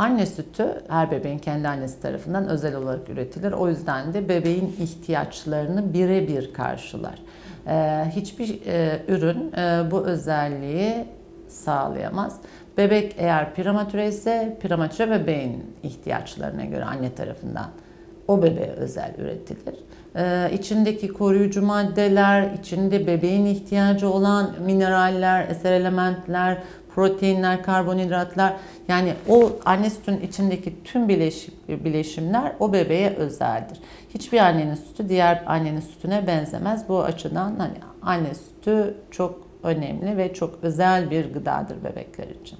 Anne sütü her bebeğin kendi annesi tarafından özel olarak üretilir. O yüzden de bebeğin ihtiyaçlarını birebir karşılar. Ee, hiçbir e, ürün e, bu özelliği sağlayamaz. Bebek eğer prematüre ise prematüre bebeğin ihtiyaçlarına göre anne tarafından o bebeğe özel üretilir. Ee, içindeki koruyucu maddeler, içinde bebeğin ihtiyacı olan mineraller, eser elementler, proteinler, karbonhidratlar yani o anne sütünün içindeki tüm bileşim, bileşimler o bebeğe özeldir. Hiçbir annenin sütü diğer annenin sütüne benzemez. Bu açıdan hani anne sütü çok önemli ve çok özel bir gıdadır bebekler için.